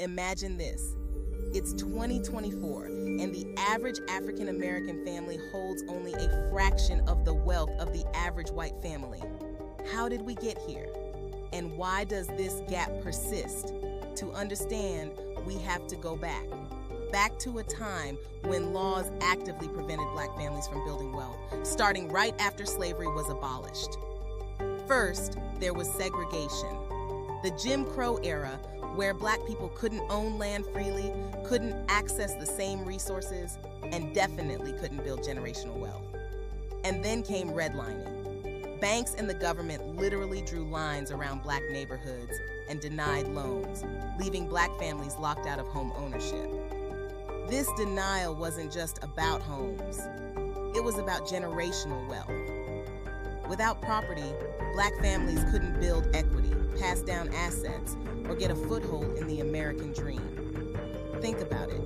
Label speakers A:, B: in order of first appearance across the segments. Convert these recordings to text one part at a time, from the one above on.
A: Imagine this. It's 2024, and the average African American family holds only a fraction of the wealth of the average white family. How did we get here? And why does this gap persist? To understand, we have to go back. Back to a time when laws actively prevented black families from building wealth, starting right after slavery was abolished. First, there was segregation. The Jim Crow era, where black people couldn't own land freely, couldn't access the same resources, and definitely couldn't build generational wealth. And then came redlining. Banks and the government literally drew lines around black neighborhoods and denied loans, leaving black families locked out of home ownership. This denial wasn't just about homes, it was about generational wealth. Without property, black families couldn't build equity, pass down assets, or get a foothold in the American dream. Think about it.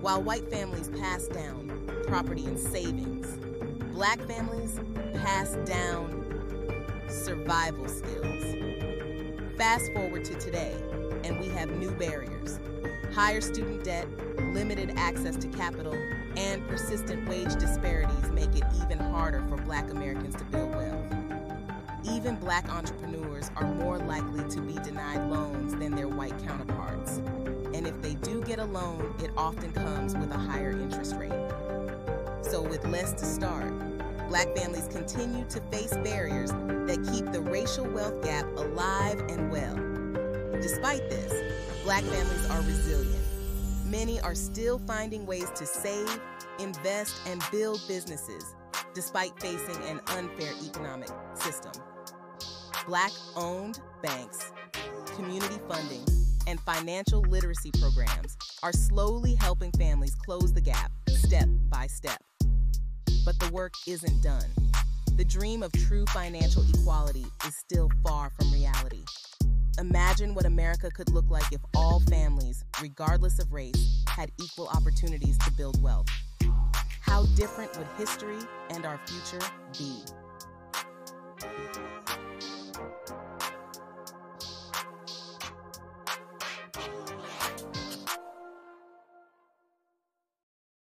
A: While white families passed down property and savings, black families passed down survival skills. Fast forward to today, and we have new barriers higher student debt, limited access to capital, and persistent wage disparities make it even harder for black Americans to build. Even black entrepreneurs are more likely to be denied loans than their white counterparts. And if they do get a loan, it often comes with a higher interest rate. So, with less to start, black families continue to face barriers that keep the racial wealth gap alive and well. Despite this, black families are resilient. Many are still finding ways to save, invest, and build businesses despite facing an unfair economic system. Black owned banks, community funding, and financial literacy programs are slowly helping families close the gap step by step. But the work isn't done. The dream of true financial equality is still far from reality. Imagine what America could look like if all families, regardless of race, had equal opportunities to build wealth. How different would history and our future be?